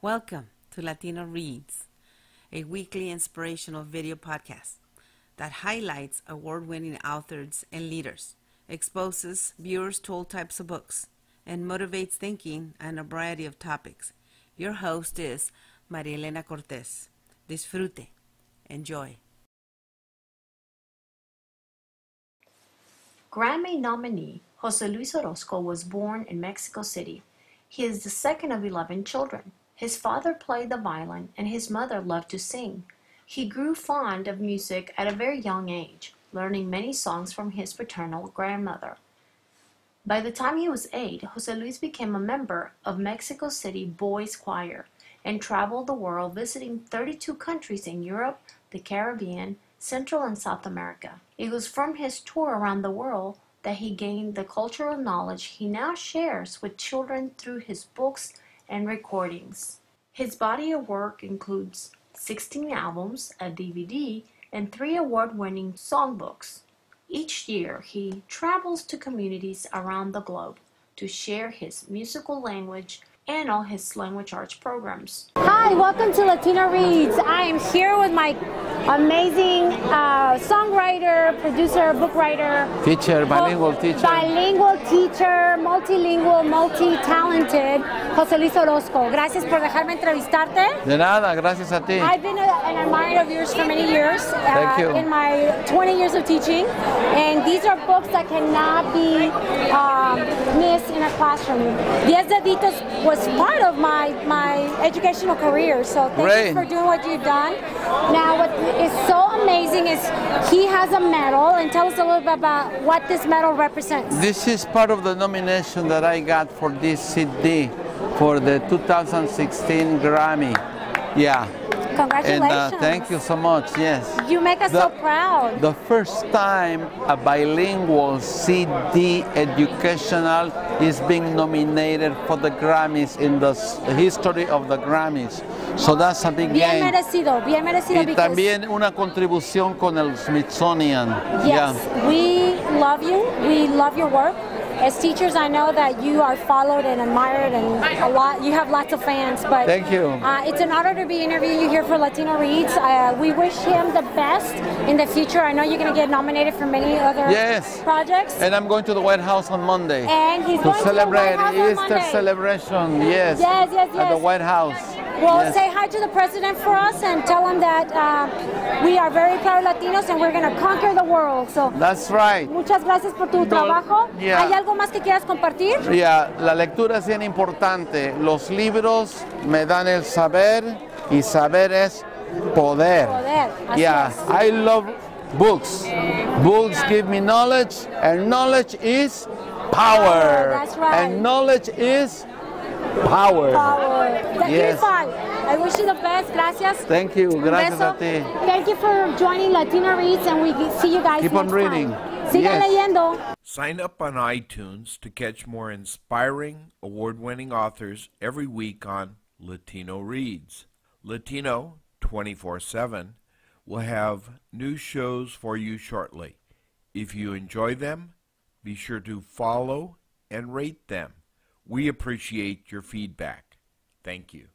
Welcome to Latino Reads, a weekly inspirational video podcast that highlights award winning authors and leaders, exposes viewers to all types of books, and motivates thinking on a variety of topics. Your host is Maria Elena Cortés. Disfrute. Enjoy. Grammy nominee Jose Luis Orozco was born in Mexico City. He is the second of 11 children. His father played the violin and his mother loved to sing. He grew fond of music at a very young age, learning many songs from his paternal grandmother. By the time he was eight, Jose Luis became a member of Mexico City Boys Choir and traveled the world visiting 32 countries in Europe, the Caribbean, Central and South America. It was from his tour around the world that he gained the cultural knowledge he now shares with children through his books and recordings. His body of work includes 16 albums, a DVD, and three award-winning songbooks. Each year, he travels to communities around the globe to share his musical language and all his language arts programs. Hi, welcome to Latino Reads. I am here with my amazing uh, songwriter, producer, book writer, teacher, bilingual teacher, bilingual teacher, multilingual, multi-talented, Jose Luis Orozco. Gracias por dejarme entrevistarte. De nada, gracias a ti. I've been a, an admirer of yours for many years. Uh, Thank you. In my 20 years of teaching, and these are books that cannot be um, a classroom. Diez Deditos was part of my, my educational career, so thank Great. you for doing what you've done. Now, what is so amazing is he has a medal, and tell us a little bit about what this medal represents. This is part of the nomination that I got for this CD for the 2016 Grammy. Yeah. Congratulations. And uh, thank you so much. Yes. You make us so proud. The first time a bilingual CD educational is being nominated for the Grammys in the history of the Grammys. So that's a big Bien gain. merecido, bien merecido. Y también una contribución con el Smithsonian. Yes, Yeah. we love you. We love your work. As teachers, I know that you are followed and admired, and a lot. You have lots of fans. But Thank you. Uh, it's an honor to be interviewing you here for Latino Reads. Uh, we wish him the best in the future. I know you're going to get nominated for many other Yes. projects. And I'm going to the White House on Monday. And he's to going to the celebrate White House on Easter Monday. celebration. Yes. Yes, yes, At the. White House. Well, Yes. say hi to the president for us and tell him that uh, we are very proud Latinos and we're going to conquer the world. So. That's right. Muchas gracias por tu trabajo. yeah. ¿Hay algo más que quieras compartir? Ya, la lectura es bien importante. Los libros me dan el saber y saber es poder. Poder, así Yeah, es. I love books. Books give me knowledge and knowledge is power. That's right. And knowledge is power. Power. Yes. I wish you the best. Gracias. Thank you. Gracias a ti. Thank you for joining Latino Reads and we see you guys Keep on reading. time. Sigan Yes. leyendo. Sign up on iTunes to catch more inspiring, award winning authors every week on Latino Reads. Latino 24 7 will have new shows for you shortly. If you enjoy them, be sure to follow and rate them. We appreciate your feedback. Thank you.